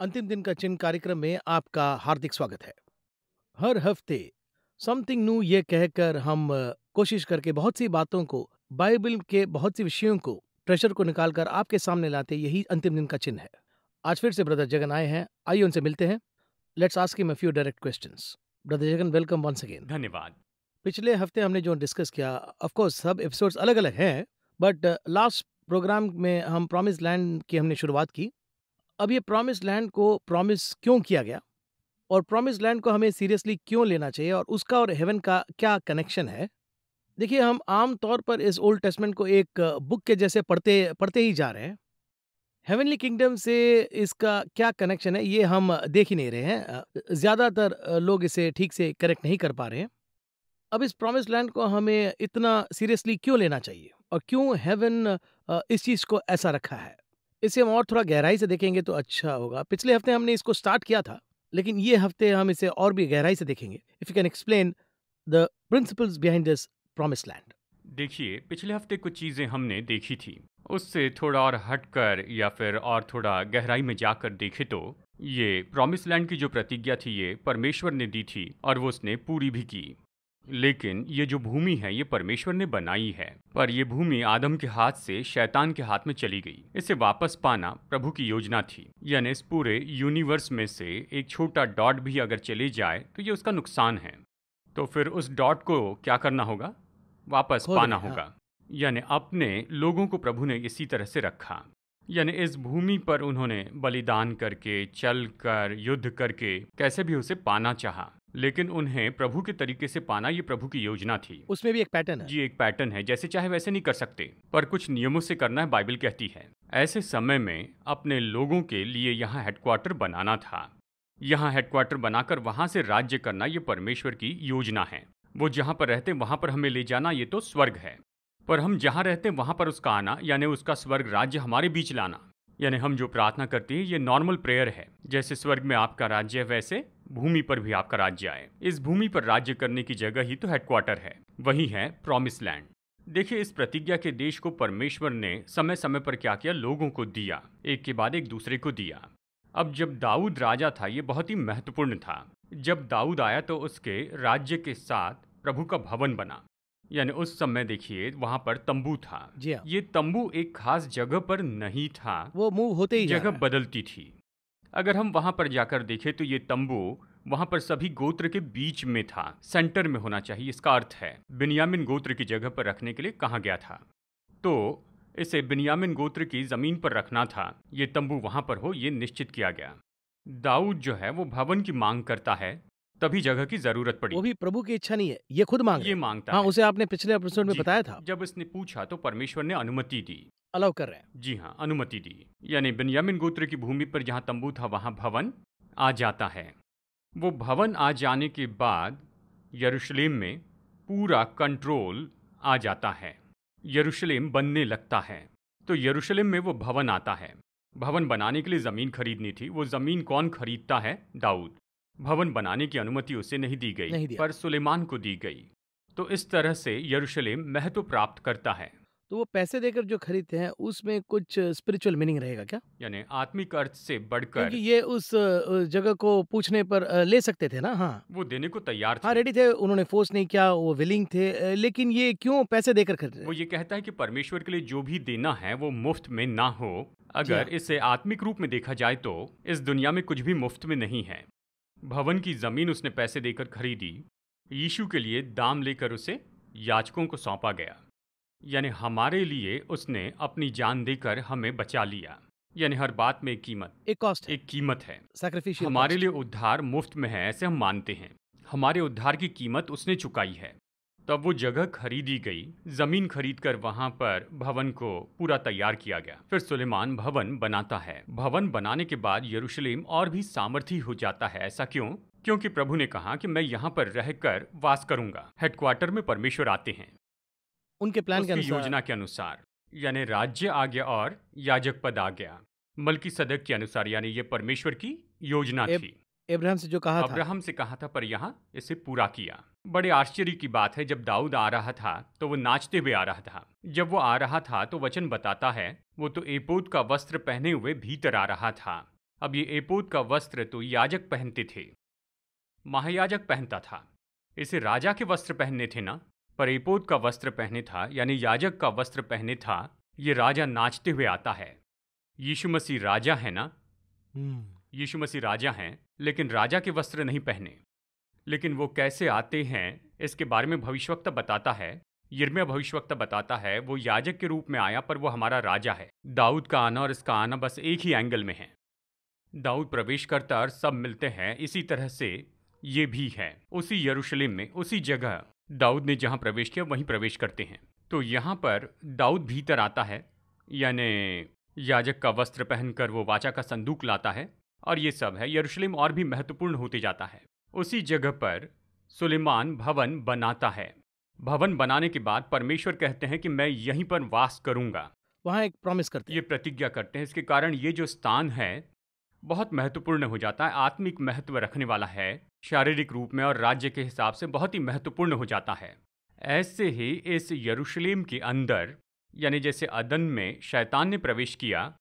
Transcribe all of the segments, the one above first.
अंतिम दिन का चिन्ह कार्यक्रम में आपका हार्दिक स्वागत है। हर हफ़्ते समथिंग न्यू ये कहकर हम कोशिश करके बहुत सी बातों को बाइबल के बहुत सी विषयों को ट्रेशर को निकालकर आपके सामने लाते यही अंतिम दिन का चिन्ह है। आज फिर से ब्रदर जगन आए हैं आइए उनसे मिलते हैं। Let's ask him a few direct questions brother Jagan welcome once again धन्यवाद। पिछले हफ़्ते हमने जो डिस्कस किया ऑफ़ कोर्स सब एपिसोड्स अलग अलग हैं बट लास्ट प्रोग्राम में हम प्रॉमिस लैंड की हमने शुरुआत की। अब ये प्रॉमिस लैंड को प्रॉमिस क्यों किया गया? और प्रॉमिस लैंड को हमें सीरियसली क्यों लेना चाहिए? और उसका और हेवन का क्या कनेक्शन है? देखिए, हम आम तौर पर इस ओल्ड टेस्टमेंट को एक बुक के जैसे पढ़ते पढ़ते ही जा रहे हैं। हेवनली किंगडम से इसका क्या कनेक्शन है, ये हम देख ही नहीं रहे हैं। ज़्यादातर लोग इसे ठीक से करेक्ट नहीं कर पा रहे हैं। अब इस प्रॉमिस लैंड को हमें इतना सीरियसली क्यों लेना चाहिए? और क्यों हेवन इस चीज़ को ऐसा रखा है? इसे हम और थोड़ा गहराई से देखेंगे तो अच्छा होगा। पिछले हफ़्ते हमने इसको स्टार्ट किया था, लेकिन ये हफ़्ते हम इसे और भी गहराई से देखेंगे। If you can explain the principles behind this promise land देखिए, पिछले हफ़्ते कुछ चीज़ें हमने देखी थी। उससे थोड़ा और हटकर या फिर और थोड़ा गहराई में जाकर देखे तो ये प्रॉमिस लैंड की जो प्रतिज्ञा थी ये परमेश्वर ने दी थी और वो उसने पूरी भी की। लेकिन ये जो भूमि है ये परमेश्वर ने बनाई है। पर यह भूमि आदम के हाथ से शैतान के हाथ में चली गई। इसे वापस पाना प्रभु की योजना थी। यानी इस पूरे यूनिवर्स में से एक छोटा डॉट भी अगर चले जाए तो ये उसका नुकसान है। तो फिर उस डॉट को क्या करना होगा? वापस पाना होगा। यानी अपने लोगों को प्रभु ने इसी तरह से रखा। यानी इस भूमि पर उन्होंने बलिदान करके चल कर युद्ध करके कैसे भी उसे पाना चाहा। लेकिन उन्हें प्रभु के तरीके से पाना ये प्रभु की योजना थी। उसमें भी एक पैटर्न है। जी एक पैटर्न है। जैसे चाहे वैसे नहीं कर सकते पर कुछ नियमों से करना है बाइबल कहती है। ऐसे समय में अपने लोगों के लिए यहाँ हेडक्वार्टर बनाना था। यहाँ हेडक्वार्टर बनाकर वहाँ से राज्य करना ये परमेश्वर की योजना है। वो जहाँ पर रहते वहाँ पर हमें ले जाना ये तो स्वर्ग है। पर हम जहाँ रहते वहाँ पर उसका आना यानी उसका स्वर्ग राज्य हमारे बीच लाना। यानी हम जो प्रार्थना करते हैं ये नॉर्मल प्रेयर है। जैसे स्वर्ग में आपका राज्य है वैसे भूमि पर भी आपका राज्य आए। इस भूमि पर राज्य करने की जगह ही तो हेडक्वार्टर है। वही है प्रॉमिस लैंड देखिए इस प्रतिज्ञा के देश को परमेश्वर ने समय समय पर क्या किया लोगों को दिया एक के बाद एक दूसरे को दिया। अब जब दाऊद राजा था ये बहुत ही महत्वपूर्ण था। जब दाऊद आया तो उसके राज्य के साथ प्रभु का भवन बना। यानी उस समय देखिए वहाँ पर तंबू था। जी हाँ। ये तंबू एक खास जगह पर नहीं था। वो मूव होते ही जगह बदलती थी। अगर हम वहाँ पर जाकर देखें तो ये तंबू वहाँ पर सभी गोत्र के बीच में था सेंटर में होना चाहिए इसका अर्थ है बिन्यामिन गोत्र की जगह पर रखने के लिए कहा गया था। तो इसे बिनियामिन गोत्र की ज़मीन पर रखना था ये तंबू वहाँ पर हो ये निश्चित किया गया। दाऊद जो है वो भवन की मांग करता है तभी जगह की ज़रूरत पड़ी। वो भी प्रभु की इच्छा नहीं है ये खुद मांग ये माँगता हाँ है। उसे आपने पिछले एपिसोड में बताया था। जब इसने पूछा तो परमेश्वर ने अनुमति दी। अलाउ कर रहे हैं। जी हाँ अनुमति दी। यानी बिन्यामिन गोत्र की भूमि पर जहाँ तंबू था वहाँ भवन आ जाता है। वो भवन आ जाने के बाद यरूशलेम में पूरा कंट्रोल आ जाता है। यरूशलेम बनने लगता है। तो यरूशलेम में वो भवन आता है। भवन बनाने के लिए ज़मीन खरीदनी थी। वो ज़मीन कौन खरीदता है? दाऊद। भवन बनाने की अनुमति उसे नहीं दी गई नहीं पर सुलेमान को दी गई। तो इस तरह से यरूशलेम महत्व प्राप्त करता है। तो वो पैसे देकर जो खरीदते हैं उसमें कुछ स्पिरिचुअल मीनिंग रहेगा क्या? यानी आत्मिक अर्थ से बढ़कर क्योंकि ये उस जगह को पूछने पर ले सकते थे ना? हाँ। वो देने को तैयार हाँ रेडी थे उन्होंने फोर्स नहीं किया वो विलिंग थे लेकिन ये क्यों पैसे देकर खरीद रहे वो ये कहता है कि परमेश्वर के लिए जो भी देना है वो मुफ़्त में ना हो। हाँ। अगर इसे आत्मिक रूप में देखा जाए तो इस दुनिया में कुछ भी मुफ़्त में नहीं है। भवन की ज़मीन उसने पैसे देकर खरीदी। यीशु के लिए दाम लेकर उसे याचकों को सौंपा गया। यानी हमारे लिए उसने अपनी जान देकर हमें बचा लिया। यानी हर बात में एक कीमत। एक कॉस्ट एक कीमत है। सैक्रिफिशियल हमारे लिए उद्धार मुफ़्त में है ऐसे हम मानते हैं। हमारे उद्धार की कीमत उसने चुकाई है। तब वो जगह खरीदी गई ज़मीन खरीद कर वहाँ पर भवन को पूरा तैयार किया गया। फिर सुलेमान भवन बनाता है। भवन बनाने के बाद यरूशलेम और भी सामर्थी हो जाता है। ऐसा क्यों? क्योंकि प्रभु ने कहा कि मैं यहाँ पर रहकर वास करूँगा। हेडक्वार्टर में परमेश्वर आते हैं। उनके प्लान के अनुसार। योजना के अनुसार यानी राज्य आ गया और याजक पद आ गया मल्की सदक के अनुसार यानी ये परमेश्वर की योजना एब- थी। इब्राहिम से जो कहा था। अब्राहम से कहा था पर यहाँ इसे पूरा किया। बड़े आश्चर्य की बात है जब दाऊद आ रहा था तो वो नाचते हुए आ रहा था। जब वो आ रहा था तो वचन बताता है वो तो एपोत का वस्त्र पहने हुए भीतर आ रहा था। अब ये एपोत का वस्त्र तो याजक पहनते थे। महायाजक पहनता था। इसे राजा के वस्त्र पहनने थे ना? पर एपोद का वस्त्र पहने था यानी याजक का वस्त्र पहने था ये राजा नाचते हुए आता है। यीशु मसीह राजा है ना? हम्म, यीशु मसीह राजा हैं लेकिन राजा के वस्त्र नहीं पहने। लेकिन वो कैसे आते हैं इसके बारे में भविष्यवक्ता बताता है। यिर्मयाह भविष्यवक्ता बताता है वो याजक के रूप में आया पर वो हमारा राजा है। दाऊद का आना और इसका आना बस एक ही एंगल में है। दाऊद प्रवेश करता और सब मिलते हैं इसी तरह से ये भी है। उसी यरूशलेम में उसी जगह। दाऊद ने जहाँ प्रवेश किया वहीं प्रवेश करते हैं। तो यहाँ पर दाऊद भीतर आता है यानी याजक का वस्त्र पहनकर वो वाचा का संदूक लाता है और ये सब है यरूशलेम और भी महत्वपूर्ण होते जाता है। उसी जगह पर सुलेमान भवन बनाता है। भवन बनाने के बाद परमेश्वर कहते हैं कि मैं यहीं पर वास करूँगा। वहाँ एक प्रॉमिस करते हैं। ये प्रतिज्ञा करते हैं इसके कारण ये जो स्थान है बहुत महत्वपूर्ण हो जाता है आत्मिक महत्व रखने वाला है। शारीरिक रूप में और राज्य के हिसाब से बहुत ही महत्वपूर्ण हो जाता है। ऐसे ही इस यरूशलेम के अंदर यानी जैसे अदन में शैतान ने प्रवेश किया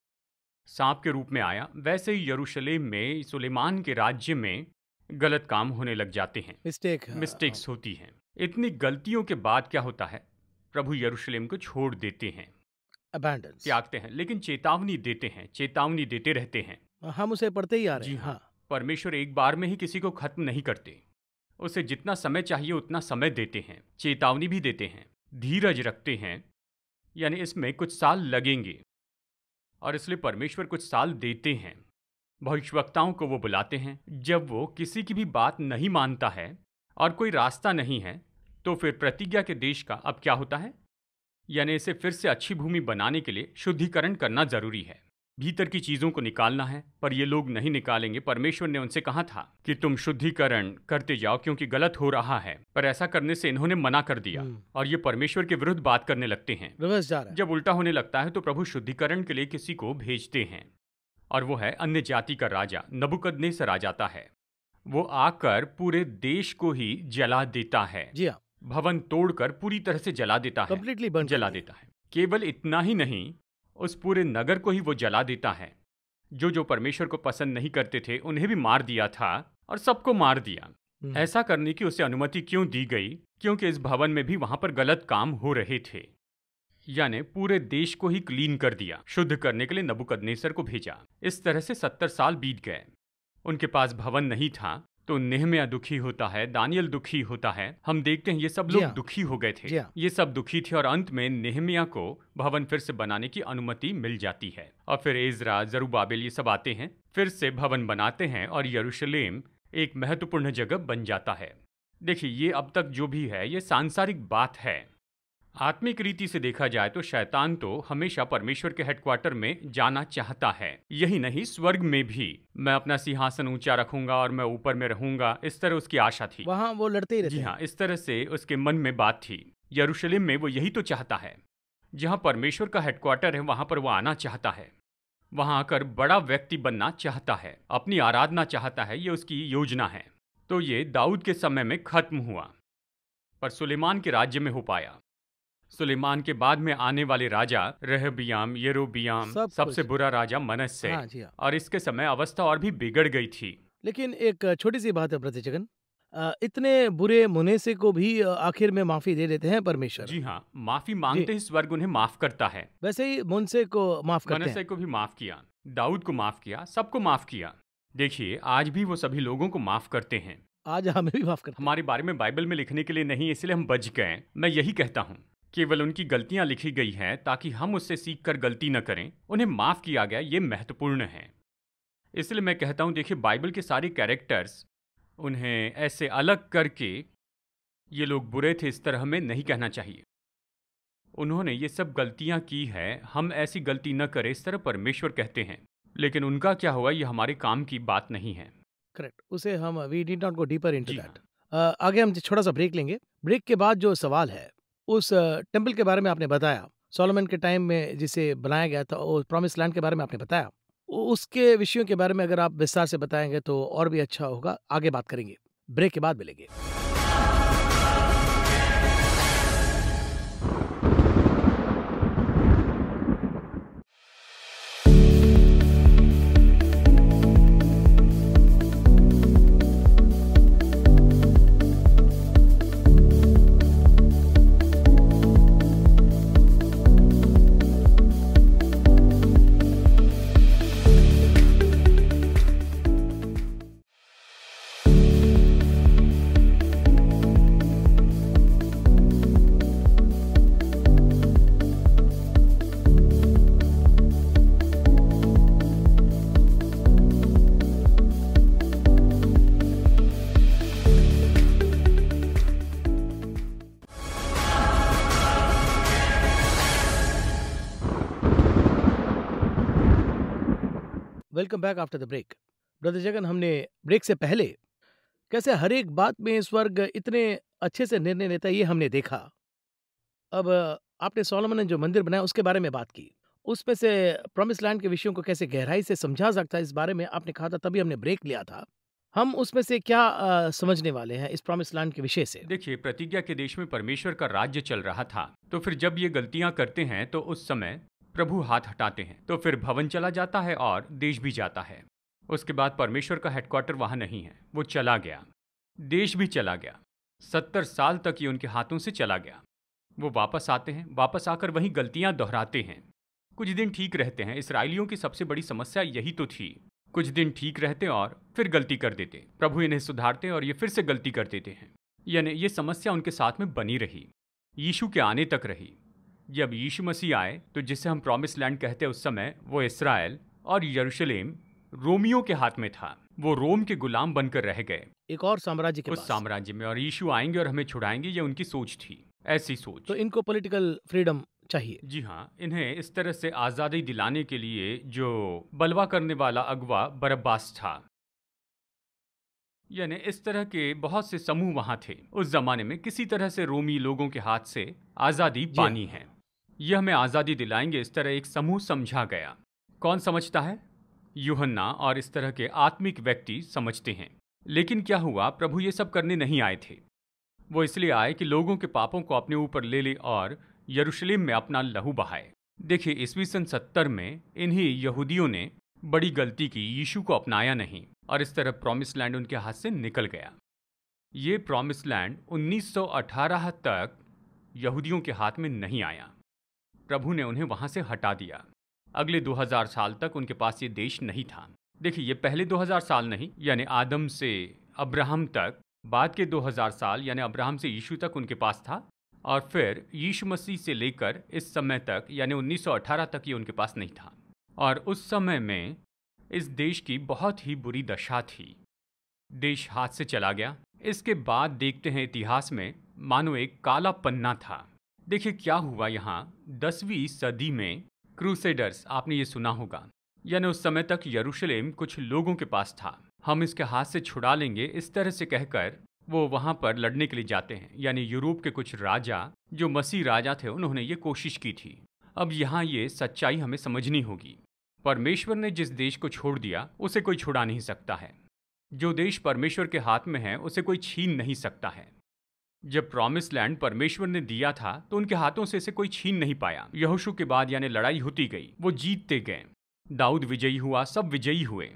सांप के रूप में आया वैसे ही यरूशलेम में सुलेमान के राज्य में गलत काम होने लग जाते हैं। मिस्टेक मिस्टेक्स होती हैं। इतनी गलतियों के बाद क्या होता है? प्रभु यरूशलेम को छोड़ देते हैं। त्यागते हैं लेकिन चेतावनी देते हैं चेतावनी देते रहते हैं। हम उसे पढ़ते ही आ रहे हैं हाँ। हाँ। परमेश्वर एक बार में ही किसी को खत्म नहीं करते। उसे जितना समय चाहिए, उतना समय देते हैं, चेतावनी भी देते हैं, धीरज रखते हैं, यानी इसमें कुछ साल लगेंगे। और इसलिए परमेश्वर कुछ साल देते हैं। भविष्यवक्ताओं को वो बुलाते हैं, जब वो किसी की भी बात नहीं मानता है और कोई रास्ता नहीं है तो फिर प्रतिज्ञा के देश का अब क्या होता है? यानी इसे फिर से अच्छी भूमि बनाने के लिए शुद्धिकरण करना ज़रूरी है। भीतर की चीज़ों को निकालना है पर ये लोग नहीं निकालेंगे। परमेश्वर ने उनसे कहा था कि तुम शुद्धिकरण करते जाओ क्योंकि गलत हो रहा है पर ऐसा करने से इन्होंने मना कर दिया हम्म। और ये परमेश्वर के विरुद्ध बात करने लगते हैं। रिवर्स जा रहा है। जब उल्टा होने लगता है तो प्रभु शुद्धिकरण के लिए किसी को भेजते हैं। और वो है अन्य जाति का राजा नबुकदनेसर आ जाता है। वो आकर पूरे देश को ही जला देता है। जी हाँ। भवन तोड़कर पूरी तरह से जला देता है। कंप्लीटली जला देता है। केवल इतना ही नहीं उस पूरे नगर को ही वो जला देता है। जो जो परमेश्वर को पसंद नहीं करते थे उन्हें भी मार दिया था और सबको मार दिया। हम्म। ऐसा करने की उसे अनुमति क्यों दी गई? क्योंकि इस भवन में भी वहाँ पर गलत काम हो रहे थे। यानी पूरे देश को ही क्लीन कर दिया। शुद्ध करने के लिए नबुकदनेसर को भेजा। इस तरह से सत्तर साल बीत गए। उनके पास भवन नहीं था। तो नेहमिया दुखी होता है दानियल दुखी होता है। हम देखते हैं ये सब लोग हाँ। दुखी हो गए थे। हाँ। ये सब दुखी थे और अंत में नेहमिया को भवन फिर से बनाने की अनुमति मिल जाती है। और फिर एजरा जरूबाबिल ये सब आते हैं फिर से भवन बनाते हैं और यरूशलेम एक महत्वपूर्ण जगह बन जाता है। देखिए ये अब तक जो भी है ये सांसारिक बात है। आत्मिक रीति से देखा जाए तो शैतान तो हमेशा परमेश्वर के हेडक्वार्टर में जाना चाहता है। यही नहीं स्वर्ग में भी। मैं अपना सिंहासन ऊँचा रखूँगा और मैं ऊपर में रहूँगा। इस तरह उसकी आशा थी। वहाँ वो लड़ते ही रहते जी हाँ इस तरह से उसके मन में बात थी। यरूशलेम में वो यही तो चाहता है। जहाँ परमेश्वर का हेडक्वार्टर है वहाँ पर वो आना चाहता है। वहाँ आकर बड़ा व्यक्ति बनना चाहता है। अपनी आराधना चाहता है। ये उसकी योजना है। तो ये दाऊद के समय में खत्म हुआ। पर सुलेमान के राज्य में हो पाया। सुलेमान के बाद में आने वाले राजा रहबियाम यरोबियाम सब सबसे बुरा राजा मनस्से हाँ जी हाँ। और इसके समय अवस्था और भी बिगड़ गई थी। लेकिन एक छोटी सी बात है प्रतिजगन इतने बुरे मुनेसे को भी आखिर में माफ़ी दे देते हैं परमेश्वर। जी हाँ माफ़ी मांगते ही स्वर्ग उन्हें माफ़ करता है। वैसे ही मुनसे को माफ़ करते मनसे हैं। को भी माफ़ किया दाऊद को माफ़ किया सबको माफ़ किया। देखिए आज भी वो सभी लोगों को माफ़ करते हैं। आज हमें भी माफ़ करते हैं। हमारे बारे में बाइबल में लिखने के लिए नहीं इसलिए हम बच गए मैं यही कहता हूँ। केवल उनकी गलतियाँ लिखी गई हैं ताकि हम उससे सीख कर गलती न करें। उन्हें माफ़ किया गया ये महत्वपूर्ण है। इसलिए मैं कहता हूँ देखिए बाइबल के सारे कैरेक्टर्स उन्हें ऐसे अलग करके ये लोग बुरे थे इस तरह हमें नहीं कहना चाहिए। उन्होंने ये सब गलतियाँ की है हम ऐसी गलती न करें इस तरह परमेश्वर कहते हैं। लेकिन उनका क्या हुआ ये हमारे काम की बात नहीं है। करेक्ट उसे हम we did not go deeper into that आगे हम छोटा सा ब्रेक लेंगे। ब्रेक के बाद जो सवाल है उस टेंपल के बारे में आपने बताया, सोलोमन के टाइम में जिसे बनाया गया था और प्रॉमिस लैंड के बारे में आपने बताया उसके विषयों के बारे में अगर आप विस्तार से बताएँगे तो और भी अच्छा होगा, आगे बात करेंगे, ब्रेक के बाद मिलेंगे। Welcome back after the break brother Jagan हमने ब्रेक से पहले कैसे हर एक बात में स्वर्ग इतने अच्छे से निर्णय लेता है ये हमने देखा। अब आपने सोलोमन ने जो मंदिर बनाया उसके बारे में बात की। उसमें से प्रॉमिस लैंड के विषयों को कैसे गहराई से समझा सकता है इस बारे में आपने कहा था तभी हमने ब्रेक लिया था। हम उसमें से क्या आ, समझने वाले हैं इस प्रॉमिस लैंड के विषय से? देखिए प्रतिज्ञा के देश में परमेश्वर का राज्य चल रहा था तो फिर जब ये गलतियाँ करते हैं तो उस समय प्रभु हाथ हटाते हैं। तो फिर भवन चला जाता है और देश भी जाता है। उसके बाद परमेश्वर का हेडक्वार्टर वहाँ नहीं है। वो चला गया। देश भी चला गया। सत्तर साल तक ये उनके हाथों से चला गया। वो वापस आते हैं। वापस आकर वही गलतियाँ दोहराते हैं। कुछ दिन ठीक रहते हैं। इसराइलियों की सबसे बड़ी समस्या यही तो थी। कुछ दिन ठीक रहते और फिर गलती कर देते। प्रभु इन्हें सुधारते और ये फिर से गलती कर देते हैं। यानी ये समस्या उनके साथ में बनी रही। यीशु के आने तक रही। जब यीशु मसीह आए तो जिसे हम प्रॉमिस लैंड कहते हैं उस समय वो इसराइल और यरूशलेम रोमियो के हाथ में था। वो रोम के गुलाम बनकर रह गए। एक और साम्राज्य के उस साम्राज्य में और यीशु आएँगे और हमें छुड़ाएँगे ये उनकी सोच थी। ऐसी सोच। तो इनको पॉलिटिकल फ्रीडम चाहिए। जी हाँ इन्हें इस तरह से आज़ादी दिलाने के लिए जो बलवा करने वाला अगवा बरब्बास था। यानी इस तरह के बहुत से समूह वहाँ थे। उस जमाने में किसी तरह से रोमी लोगों के हाथ से आज़ादी पानी है। यह हमें आज़ादी दिलाएँगे, इस तरह एक समूह समझा गया। कौन समझता है? यूहन्ना और इस तरह के आत्मिक व्यक्ति समझते हैं। लेकिन क्या हुआ? प्रभु ये सब करने नहीं आए थे। वो इसलिए आए कि लोगों के पापों को अपने ऊपर ले ले और यरूशलेम में अपना लहू बहाए। देखिए, ईस्वी सन सत्तर में इन्हीं यहूदियों ने बड़ी गलती की, यीशु को अपनाया नहीं और इस तरह प्रॉमिस लैंड उनके हाथ से निकल गया। ये प्रॉमिस लैंड 1918 तक यहूदियों के हाथ में नहीं आया। प्रभु ने उन्हें वहाँ से हटा दिया। अगले 2000 साल तक उनके पास ये देश नहीं था। देखिए, ये पहले 2000 साल नहीं, यानी आदम से अब्राहम तक, बाद के 2000 साल, यानी अब्राहम से यीशु तक उनके पास था, और फिर यीशु मसीह से लेकर इस समय तक, यानी 1918 तक ये उनके पास नहीं था। और उस समय में इस देश की बहुत ही बुरी दशा थी। देश हाथ से चला गया। इसके बाद देखते हैं इतिहास में, मानो एक काला पन्ना था। देखिए क्या हुआ यहाँ। दसवीं सदी में क्रूसेडर्स, आपने ये सुना होगा। यानी उस समय तक यरूशलेम कुछ लोगों के पास था। हम इसके हाथ से छुड़ा लेंगे, इस तरह से कहकर वो वहाँ पर लड़ने के लिए जाते हैं। यानी यूरोप के कुछ राजा, जो मसीह राजा थे, उन्होंने ये कोशिश की थी। अब यहाँ ये सच्चाई हमें समझनी होगी। परमेश्वर ने जिस देश को छोड़ दिया, उसे कोई छुड़ा नहीं सकता है। जो देश परमेश्वर के हाथ में है, उसे कोई छीन नहीं सकता है। जब प्रॉमिस लैंड परमेश्वर ने दिया था तो उनके हाथों से इसे कोई छीन नहीं पाया। यहोशू के बाद यानी लड़ाई होती गई। वो जीतते गए। दाऊद विजयी हुआ, सब विजयी हुए।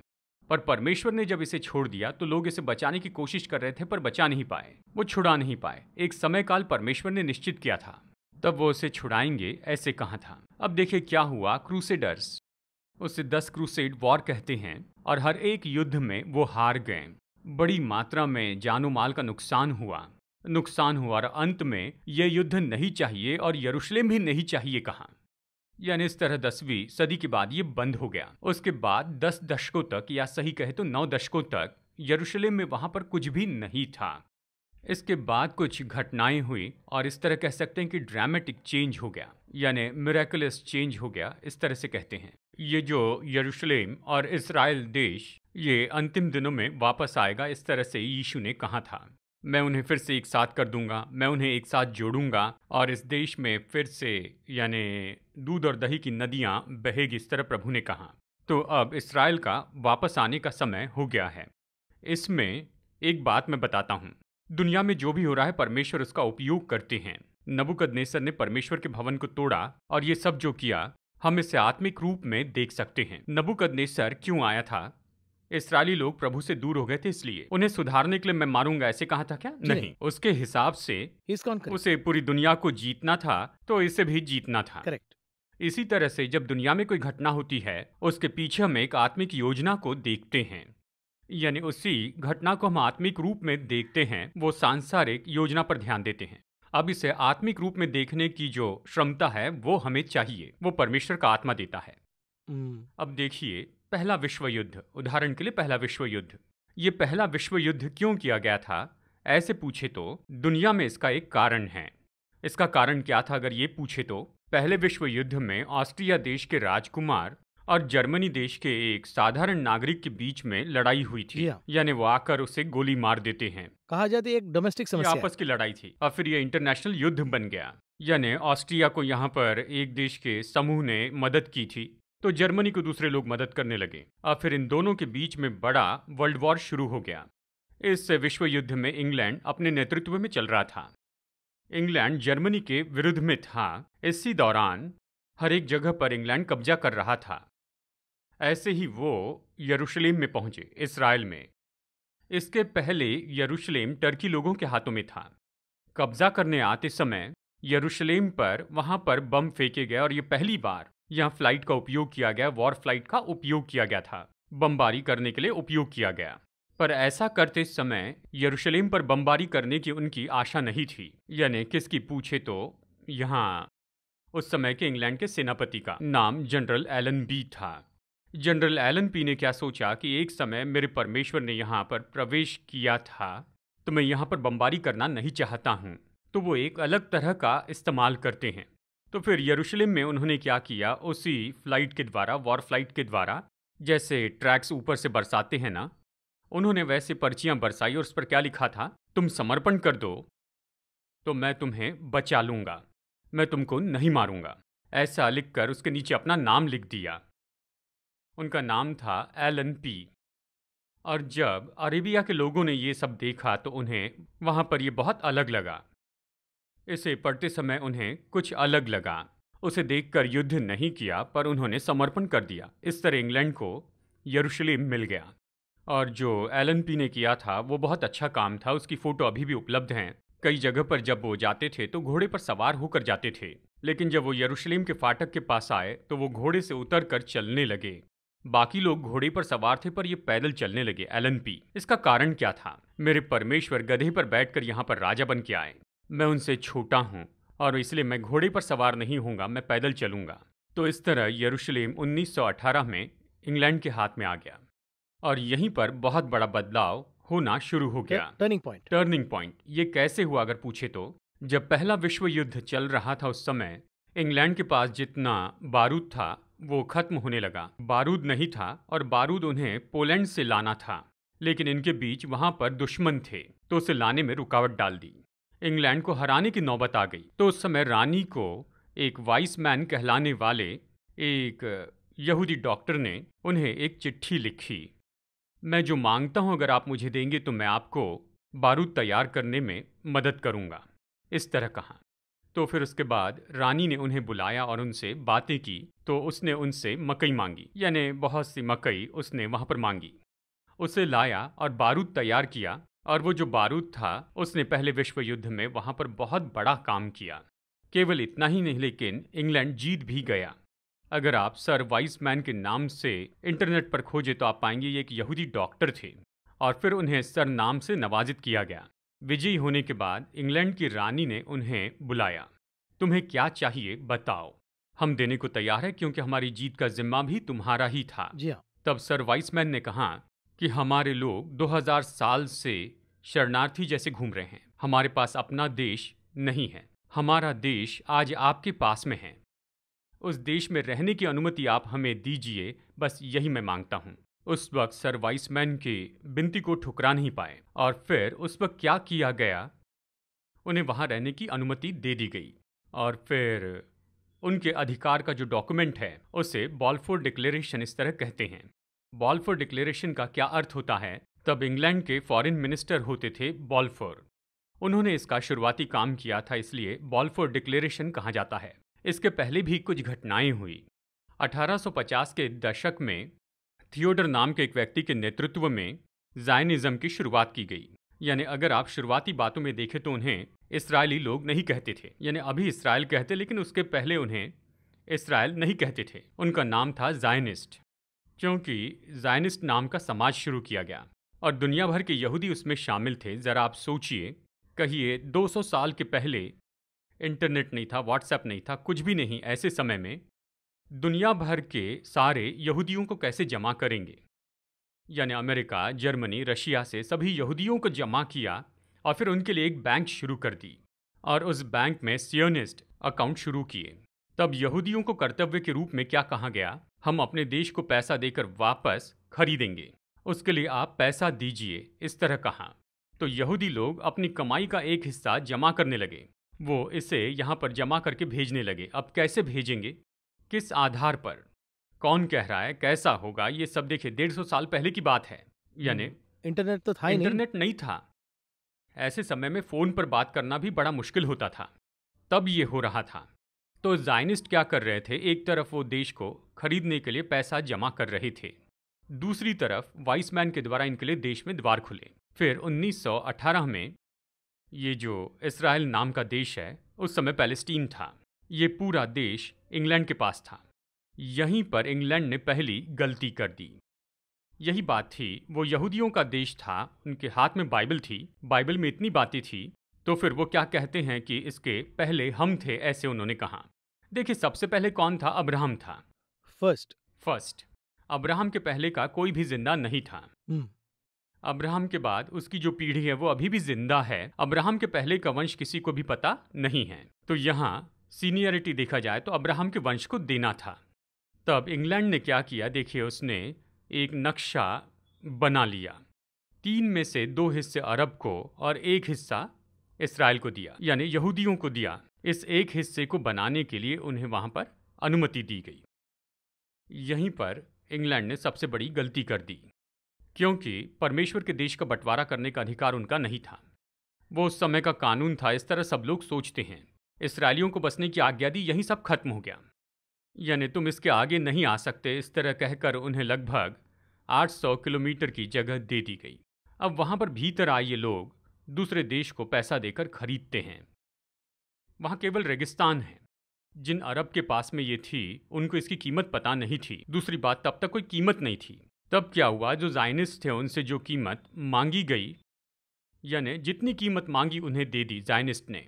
पर परमेश्वर ने जब इसे छोड़ दिया तो लोग इसे बचाने की कोशिश कर रहे थे, पर बचा नहीं पाए। वो छुड़ा नहीं पाए। एक समय काल परमेश्वर ने निश्चित किया था। तब वो उसे छुड़ाएँगे, ऐसे कहा था। अब देखिए क्या हुआ क्रूसेडर्स उसे दस क्रूसेड वॉर कहते हैं, और हर एक युद्ध में वो हार गए। बड़ी मात्रा में जानो माल का नुकसान हुआ। नुकसान हुआ और अंत में यह युद्ध नहीं चाहिए और यरूशलेम भी नहीं चाहिए कहा। यानी इस तरह दसवीं सदी के बाद ये बंद हो गया। उसके बाद दस दशकों तक, या सही कहे तो नौ दशकों तक, यरूशलेम में वहाँ पर कुछ भी नहीं था। इसके बाद कुछ घटनाएँ हुई और इस तरह कह सकते हैं कि ड्रामेटिक चेंज हो गया। यानी मेरेकुलस चेंज हो गया, इस तरह से कहते हैं। ये जो यरूशलेम और इसराइल देश, ये अंतिम दिनों में वापस आएगा, इस तरह से यीशु ने कहा था। मैं उन्हें फिर से एक साथ कर दूँगा, मैं उन्हें एक साथ जोड़ूँगा और इस देश में फिर से, यानी दूध और दही की नदियाँ बहेगी इस तरह प्रभु ने कहा। तो अब इसराइल का वापस आने का समय हो गया है। इसमें एक बात मैं बताता हूँ। दुनिया में जो भी हो रहा है, परमेश्वर उसका उपयोग करते हैं। नबुकदनेसर ने परमेश्वर के भवन को तोड़ा और ये सब जो किया, हम इसे आत्मिक रूप में देख सकते हैं। नबुकदनेसर क्यों आया था? इसराइली लोग प्रभु से दूर हो गए थे इसलिए। उन्हें सुधारने के लिए मैं मारूँगा ऐसे कहा था क्या? नहीं। उसके हिसाब से उसे पूरी दुनिया को जीतना था तो इसे भी जीतना था। करेक्ट इसी तरह से जब दुनिया में कोई घटना होती है उसके पीछे हम एक आत्मिक योजना को देखते हैं। यानी उसी घटना को हम आत्मिक रूप में देखते हैं वो सांसारिक योजना पर ध्यान देते हैं। अब इसे आत्मिक रूप में देखने की जो क्षमता है वो हमें चाहिए वो परमेश्वर का आत्मा देता है। हम्म, अब देखिए पहला विश्व युद्ध उदाहरण के लिए पहला विश्व युद्ध ये पहला विश्व युद्ध क्यों किया गया था? ऐसे पूछे तो दुनिया में इसका एक कारण है। इसका कारण क्या था अगर ये पूछे तो? पहले विश्व युद्ध में ऑस्ट्रिया देश के राजकुमार और जर्मनी देश के एक साधारण नागरिक के बीच में लड़ाई हुई थी। यानी वो आकर उसे गोली मार देते हैं। कहा जाता है एक डोमेस्टिक समस्या आपस की लड़ाई थी और फिर ये इंटरनेशनल युद्ध बन गया। यानी ऑस्ट्रिया को यहाँ पर एक देश के समूह ने मदद की थी। तो जर्मनी को दूसरे लोग मदद करने लगे। और फिर इन दोनों के बीच में बड़ा वर्ल्ड वॉर शुरू हो गया। इस विश्व युद्ध में इंग्लैंड अपने नेतृत्व में चल रहा था। इंग्लैंड जर्मनी के विरुद्ध में था। इसी दौरान हर एक जगह पर इंग्लैंड कब्जा कर रहा था। ऐसे ही वो यरूशलेम में पहुँचे, इसराइल में। इसके पहले यरूशलेम टर्की लोगों के हाथों में था। कब्जा करने आते समय यरूशलेम पर वहाँ पर बम फेंके गए और ये पहली बार यहाँ फ़्लाइट का उपयोग किया गया, वॉर फ़्लाइट का उपयोग किया गया था। बमबारी करने के लिए उपयोग किया गया। पर ऐसा करते समय यरूशलेम पर बमबारी करने की उनकी आशा नहीं थी। यानी किसकी पूछे तो यहाँ, उस समय के इंग्लैंड के सेनापति का नाम जनरल एलन बी था। जनरल एलन पी ने क्या सोचा कि एक समय मेरे परमेश्वर ने यहाँ पर प्रवेश किया था तो मैं यहाँ पर बमबारी करना नहीं चाहता हूँ। तो वो एक अलग तरह का इस्तेमाल करते हैं। तो फिर यरूशलेम में उन्होंने क्या किया? उसी फ़्लाइट के द्वारा वॉर फ़्लाइट के द्वारा, जैसे ट्रैक्स ऊपर से बरसाते हैं ना, उन्होंने वैसे पर्चियाँ बरसाई और उस पर क्या लिखा था? तुम समर्पण कर दो तो मैं तुम्हें बचा लूँगा, मैं तुमको नहीं मारूँगा। ऐसा लिखकर उसके नीचे अपना नाम लिख दिया। उनका नाम था एलन पी और जब अरेबिया के लोगों ने ये सब देखा तो उन्हें वहाँ पर ये बहुत अलग लगा। इसे पढ़ते समय उन्हें कुछ अलग लगा। उसे देखकर युद्ध नहीं किया, पर उन्होंने समर्पण कर दिया। इस तरह इंग्लैंड को यरूशलेम मिल गया। और जो एलन पी ने किया था, वो बहुत अच्छा काम था। उसकी फ़ोटो अभी भी उपलब्ध हैं। कई जगह पर जब वो जाते थे तो घोड़े पर सवार होकर जाते थे। लेकिन जब वो यरूशलेम के फाटक के पास आए तो वो घोड़े से उतर कर चलने लगे। बाकी लोग घोड़े पर सवार थे, पर ये पैदल चलने लगे एलन पी। इसका कारण क्या था? मेरे परमेश्वर गधे पर बैठकर यहाँ पर राजा बन के आए। मैं उनसे छोटा हूँ और इसलिए मैं घोड़े पर सवार नहीं होऊँगा मैं पैदल चलूँगा। तो इस तरह यरूशलेम 1918 में इंग्लैंड के हाथ में आ गया और यहीं पर बहुत बड़ा बदलाव होना शुरू हो गया। टर्निंग पॉइंट टर्निंग पॉइंट ये कैसे हुआ अगर पूछे तो जब पहला विश्व युद्ध चल रहा था उस समय इंग्लैंड के पास जितना बारूद था वो खत्म होने लगा। बारूद नहीं था और बारूद उन्हें पोलैंड से लाना था लेकिन इनके बीच वहाँ पर दुश्मन थे तो उसे लाने में रुकावट डाल दी। इंग्लैंड को हराने की नौबत आ गई। तो उस समय रानी को एक वाइस मैन कहलाने वाले एक यहूदी डॉक्टर ने उन्हें एक चिट्ठी लिखी। मैं जो माँगता हूँ, अगर आप मुझे देंगे तो मैं आपको बारूद तैयार करने में मदद करूँगा। इस तरह कहा। तो फिर उसके बाद रानी ने उन्हें बुलाया और उनसे बातें की। तो उसने उनसे मकई मांगी। यानी बहुत सी मकई उसने वहाँ पर मांगी। उसे लाया और बारूद तैयार किया। और वो जो बारूद था उसने पहले विश्व युद्ध में वहाँ पर बहुत बड़ा काम किया। केवल इतना ही नहीं लेकिन इंग्लैंड जीत भी गया। अगर आप सर वाइस मैन के नाम से इंटरनेट पर खोजे तो आप पाएँगे ये एक यहूदी डॉक्टर थे और फिर उन्हें सर नाम से नवाजित किया गया। विजयी होने के बाद इंग्लैंड की रानी ने उन्हें बुलाया। तुम्हें क्या चाहिए बताओ। हम देने को तैयार है क्योंकि हमारी जीत का जिम्मा भी तुम्हारा ही था। जी हाँ। तब सर वाइसमैन ने कहा कि हमारे लोग 2000 साल से शरणार्थी जैसे घूम रहे हैं। हमारे पास अपना देश नहीं है। हमारा देश आज आपके पास में है। उस देश में रहने की अनुमति आप हमें दीजिए, बस यही मैं माँगता हूँ। उस वक्त सर वाइसमैन की बिनती को ठुकरा नहीं पाए और फिर उस वक्त क्या किया गया? उन्हें वहाँ रहने की अनुमति दे दी गई और फिर उनके अधिकार का जो डॉक्यूमेंट है, उसे बॉलफोर डिक्लेरेशन इस तरह कहते हैं। बॉलफोर डिक्लेरेशन का क्या अर्थ होता है? तब इंग्लैंड के फॉरेन मिनिस्टर होते थे बॉलफोर। उन्होंने इसका शुरुआती काम किया था, इसलिए बॉलफोर डिक्लेरेशन कहा जाता है। इसके पहले भी कुछ घटनाएँ हुई। 1850 के दशक में थियोडर नाम के एक व्यक्ति के नेतृत्व में जायनिज्म की शुरुआत की गई। यानी अगर आप शुरुआती बातों में देखें तो उन्हें इसराइली लोग नहीं कहते थे। यानी अभी इसराइल कहते, लेकिन उसके पहले उन्हें इसराइल नहीं कहते थे। उनका नाम था जायनिस्ट। क्योंकि जायनिस्ट नाम का समाज शुरू किया गया और दुनिया भर के यहूदी उसमें शामिल थे। ज़रा आप सोचिए, कहिए 200 साल के पहले इंटरनेट नहीं था, व्हाट्सएप नहीं था, कुछ भी नहीं, ऐसे समय में दुनिया भर के सारे यहूदियों को कैसे जमा करेंगे? यानी अमेरिका, जर्मनी, रशिया से सभी यहूदियों को जमा किया और फिर उनके लिए एक बैंक शुरू कर दी और उस बैंक में सियोनिस्ट अकाउंट शुरू किए। तब यहूदियों को कर्तव्य के रूप में क्या कहा गया? हम अपने देश को पैसा देकर वापस खरीदेंगे। उसके लिए आप पैसा दीजिए इस तरह कहा। तो यहूदी लोग अपनी कमाई का एक हिस्सा जमा करने लगे। वो इसे यहाँ पर जमा करके भेजने लगे। अब कैसे भेजेंगे? किस आधार पर? कौन कह रहा है? कैसा होगा? ये सब देखिए डेढ़ सौ साल पहले की बात है। यानी हम्म, इंटरनेट तो था ही इंटरनेट नहीं था। ऐसे समय में फ़ोन पर बात करना भी बड़ा मुश्किल होता था। तब ये हो रहा था। तो जाइनिस्ट क्या कर रहे थे? एक तरफ़ वो देश को खरीदने के लिए पैसा जमा कर रहे थे। दूसरी तरफ़ वाइसमैन के द्वारा इनके लिए देश में द्वार खुले। फिर 1918 में ये जो इसराइल नाम का देश है, उस समय पैलेस्टीन था। ये पूरा देश इंग्लैंड के पास था। यहीं पर इंग्लैंड ने पहली गलती कर दी। यही बात थी। वो यहूदियों का देश था। उनके हाथ में बाइबल थी। बाइबल में इतनी बातें थी। तो फिर वो क्या कहते हैं कि इसके पहले हम थे, ऐसे उन्होंने कहा। देखिए सबसे पहले कौन था? अब्राहम था। फ़र्स्ट फ़र्स्ट अब्राहम के पहले का कोई भी ज़िंदा नहीं था। हम्म। अब्राहम के बाद उसकी जो पीढ़ी है वो अभी भी ज़िंदा है। अब्राहम के पहले का वंश किसी को भी पता नहीं है। तो यहाँ सीनियरिटी देखा जाए तो अब्राहम के वंश को देना था। तब इंग्लैंड ने क्या किया? देखिए उसने एक नक्शा बना लिया। तीन में से दो हिस्से अरब को और एक हिस्सा इसराइल को दिया, यानी यहूदियों को दिया। इस एक हिस्से को बनाने के लिए उन्हें वहाँ पर अनुमति दी गई। यहीं पर इंग्लैंड ने सबसे बड़ी गलती कर दी, क्योंकि परमेश्वर के देश का बंटवारा करने का अधिकार उनका नहीं था। वो उस समय का कानून था, इस तरह सब लोग सोचते हैं। इसराइलियों को बसने की आज्ञा दी, यही सब खत्म हो गया। यानी तुम इसके आगे नहीं आ सकते, इस तरह कहकर उन्हें लगभग 800 किलोमीटर की जगह दे दी गई। अब वहाँ पर भीतर आए ये लोग दूसरे देश को पैसा देकर खरीदते हैं। वहाँ केवल रेगिस्तान है। जिन अरब के पास में ये थी उनको इसकी कीमत पता नहीं थी। दूसरी बात तब तक कोई कीमत नहीं थी। तब क्या हुआ जो जाइनिस्ट थे उनसे जो कीमत मांगी गई यानी जितनी कीमत मांगी उन्हें दे दी जाइनिस्ट ने।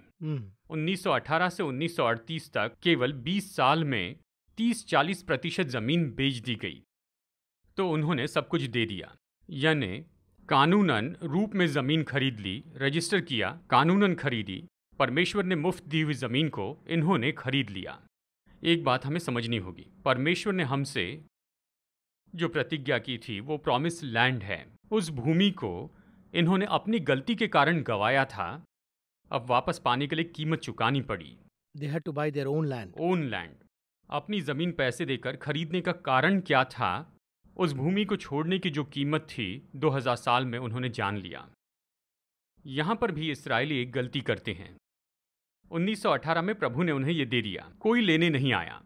1918 हम्म। से 1938 तक केवल 20 साल में 30-40 प्रतिशत ज़मीन बेच दी गई। तो उन्होंने सब कुछ दे दिया। यानी कानूनन रूप में ज़मीन खरीद ली रजिस्टर किया कानूनन खरीदी। परमेश्वर ने मुफ़्त दी हुई ज़मीन को इन्होंने खरीद लिया। एक बात हमें समझनी होगी परमेश्वर ने हमसे जो प्रतिज्ञा की थी वो प्रॉमिस लैंड है। उस भूमि को इन्होंने अपनी गलती के कारण गवाया था। अब वापस पाने के लिए कीमत चुकानी पड़ी। They had to buy their own land own land अपनी ज़मीन पैसे देकर खरीदने का कारण क्या था? उस भूमि को छोड़ने की जो कीमत थी 2000 साल में उन्होंने जान लिया। यहाँ पर भी इसराइली एक गलती करते हैं। 1918 में प्रभु ने उन्हें यह दे दिया कोई लेने नहीं आया।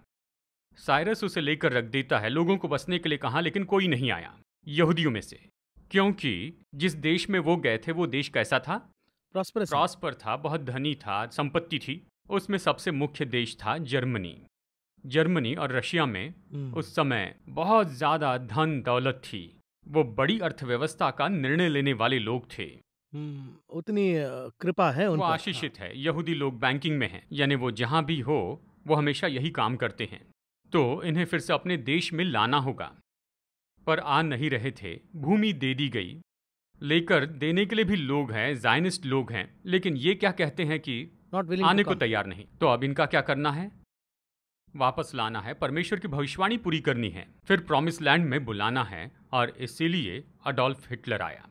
साइरस उसे लेकर रख देता है लोगों को बसने के लिए कहा लेकिन कोई नहीं आया यहूदियों में से। क्योंकि जिस देश में वो गए थे वो देश कैसा था? प्रॉस्पर था बहुत धनी था संपत्ति थी। उसमें सबसे मुख्य देश था जर्मनी। जर्मनी और रशिया में हम्म। उस समय बहुत ज़्यादा धन दौलत थी। वो बड़ी अर्थव्यवस्था का निर्णय लेने वाले लोग थे। हम्म, उतनी कृपा है वो आशीषित है यहूदी लोग बैंकिंग में हैं यानी वो जहाँ भी हो वो हमेशा यही काम करते हैं। तो इन्हें फिर से अपने देश में लाना होगा। पर आ नहीं रहे थे भूमि दे दी गई। लेकर देने के लिए भी लोग हैं जाइनिस्ट लोग हैं लेकिन ये क्या कहते हैं कि आने को तैयार नहीं। तो अब इनका क्या करना है? वापस लाना है, परमेश्वर की भविष्यवाणी पूरी करनी है, फिर प्रॉमिस लैंड में बुलाना है और इसीलिए अडोल्फ हिटलर आया।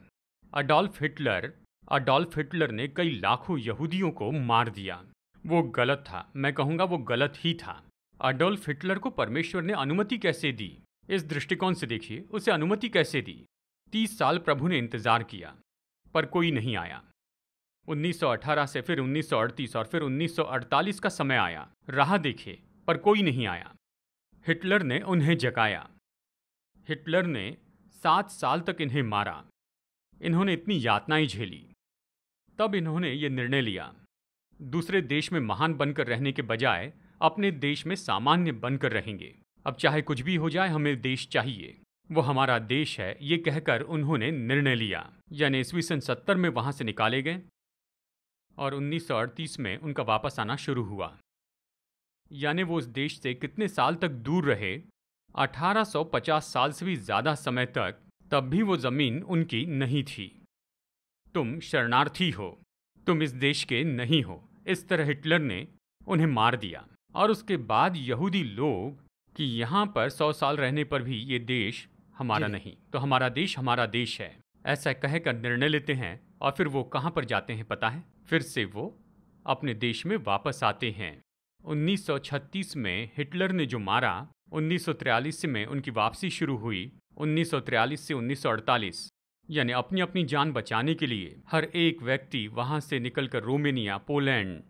अडोल्फ हिटलर अडोल्फ हिटलर ने कई लाखों यहूदियों को मार दिया। वो गलत था, मैं कहूँगा वो गलत ही था। अडोल्फ हिटलर को परमेश्वर ने अनुमति कैसे दी? इस दृष्टिकोण से देखिए, उसे अनुमति कैसे दी? तीस साल प्रभु ने इंतज़ार किया, पर कोई नहीं आया। 1918 से फिर 1938 और फिर 1948 का समय आया। राह देखे पर कोई नहीं आया। हिटलर ने उन्हें जगाया। हिटलर ने सात साल तक इन्हें मारा। इन्होंने इतनी यातनाएँ झेली। तब इन्होंने ये निर्णय लिया। दूसरे देश में महान बनकर रहने के बजाय अपने देश में सामान्य बनकर रहेंगे। अब चाहे कुछ भी हो जाए, हमें देश चाहिए। वो हमारा देश है, ये कहकर उन्होंने निर्णय लिया। यानी ईस्वी सन सत्तर में वहाँ से निकाले गए और 1938 में उनका वापस आना शुरू हुआ। यानी वो उस देश से कितने साल तक दूर रहे? 1850 साल से भी ज़्यादा समय तक तब भी वो ज़मीन उनकी नहीं थी। तुम शरणार्थी हो। तुम इस देश के नहीं हो। इस तरह हिटलर ने उन्हें मार दिया। और उसके बाद यहूदी लोग कि यहाँ पर सौ साल रहने पर भी ये देश हमारा। नहीं तो हमारा देश हमारा देश है। ऐसा कहकर निर्णय लेते हैं और फिर वो कहाँ पर जाते हैं पता है? फिर से वो अपने देश में वापस आते हैं। 1936 में हिटलर ने जो मारा 1943 में उनकी वापसी शुरू हुई 1943 से 1948 यानी अपनी अपनी जान बचाने के लिए हर एक व्यक्ति वहाँ से निकलकर रोमेनिया, पोलैंड,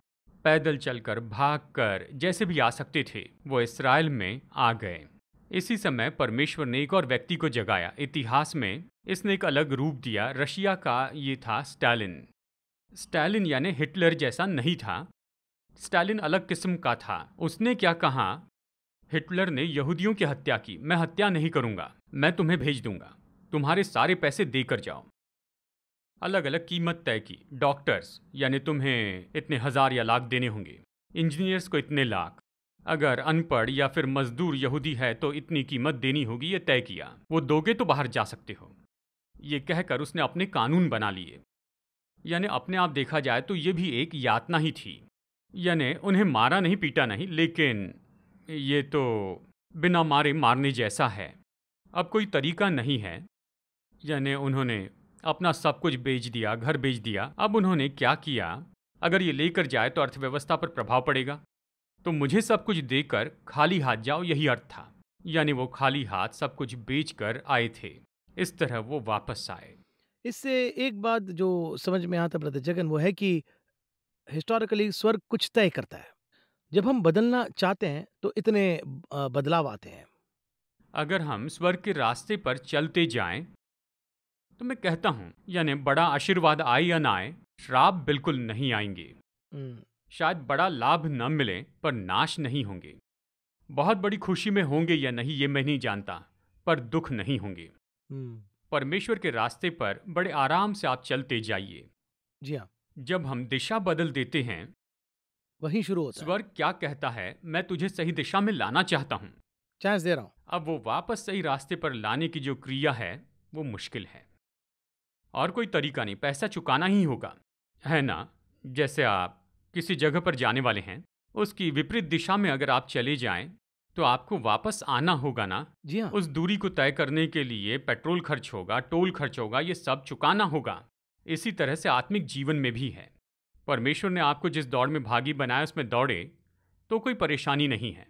पैदल चलकर भागकर जैसे भी आ सकते थे, वो इसराइल में आ गए। इसी समय परमेश्वर ने एक और व्यक्ति को जगाया। इतिहास में इसने एक अलग रूप दिया। रशिया का ये था स्टालिन। स्टालिन यानी हिटलर जैसा नहीं था। स्टालिन अलग किस्म का था। उसने क्या कहा? हिटलर ने यहूदियों की हत्या की। मैं हत्या नहीं करूँगा। मैं तुम्हें भेज दूँगा। तुम्हारे सारे पैसे देकर जाओ। अलग अलग कीमत तय की। डॉक्टर्स, यानी तुम्हें इतने हज़ार या लाख देने होंगे। इंजीनियर्स को इतने लाख। अगर अनपढ़ या फिर मजदूर यहूदी है तो इतनी कीमत देनी होगी, ये तय किया। वो दोगे तो बाहर जा सकते हो। ये कहकर उसने अपने कानून बना लिए। यानी अपने आप देखा जाए तो ये भी एक यातना ही थी। यानी उन्हें मारा नहीं, पीटा नहीं, लेकिन ये तो बिना मारे मारने जैसा है। अब कोई तरीका नहीं है। यानी उन्होंने अपना सब कुछ बेच दिया, घर बेच दिया। अब उन्होंने क्या किया? अगर ये लेकर जाए तो अर्थव्यवस्था पर प्रभाव पड़ेगा। तो मुझे सब कुछ देकर खाली हाथ जाओ, यही अर्थ था। यानी वो खाली हाथ सब कुछ बेचकर आए थे। इस तरह वो वापस आए। इससे एक बात जो समझ में आता ब्रदर जगन, वो है कि हिस्टोरिकली स्वर्ग कुछ तय करता है। जब हम बदलना चाहते हैं तो इतने बदलाव आते हैं। अगर हम स्वर्ग के रास्ते पर चलते जाएँ तो मैं कहता हूँ यानी बड़ा आशीर्वाद आए या ना आए श्राप बिल्कुल नहीं आएँगे। हम्म, शायद बड़ा लाभ न मिले पर नाश नहीं होंगे। बहुत बड़ी खुशी में होंगे या नहीं ये मैं नहीं जानता पर दुख नहीं होंगे। हम्म, परमेश्वर के रास्ते पर बड़े आराम से आप चलते जाइए। जी हाँ। जब हम दिशा बदल देते हैं वहीं शुरू होता है। स्वर्ग क्या कहता है मैं तुझे सही दिशा में लाना चाहता हूँ। चांस दे रहा हूँ। अब वो वापस सही रास्ते पर लाने की जो क्रिया है वो मुश्किल है। और कोई तरीका नहीं पैसा चुकाना ही होगा। है ना? जैसे आप किसी जगह पर जाने वाले हैं उसकी विपरीत दिशा में अगर आप चले जाएँ तो आपको वापस आना होगा ना? जी हाँ। उस दूरी को तय करने के लिए पेट्रोल खर्च होगा टोल खर्च होगा ये सब चुकाना होगा। इसी तरह से आत्मिक जीवन में भी है। परमेश्वर ने आपको जिस दौड़ में भागी बनाया, उसमें दौड़े तो कोई परेशानी नहीं है।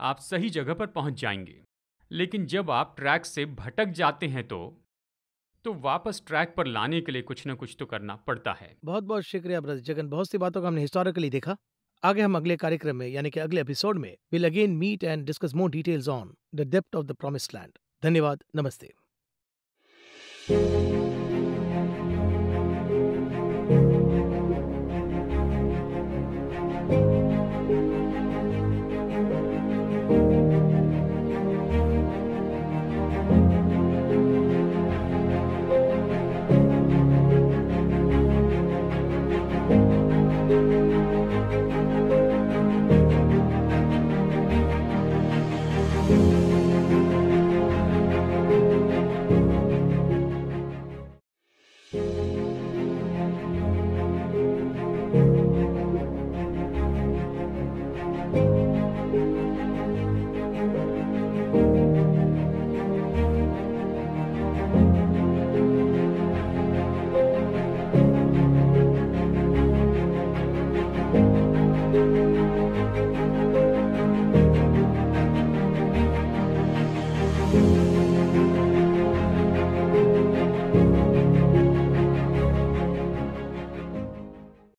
आप सही जगह पर पहुँच जाएँगे। लेकिन जब आप ट्रैक से भटक जाते हैं तो तो वापस ट्रैक पर लाने के लिए कुछ ना कुछ तो करना पड़ता है। बहुत बहुत शुक्रिया ब्रदर जगन। बहुत सी बातों को हमने हिस्टोरिकली देखा। आगे हम अगले कार्यक्रम में, यानी कि अगले एपिसोड में will again meet and discuss more details on the depth of the promised land धन्यवाद। नमस्ते।